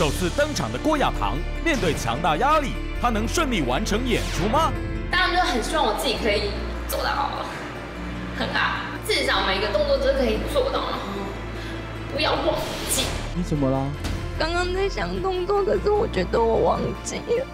首次登场的郭亚堂，面对强大压力，他能顺利完成演出吗？当然，就很希望我自己可以做到。很大至少每个动作都可以做到。不要忘记，你怎么了？刚刚在想动作，可是我觉得我忘记了。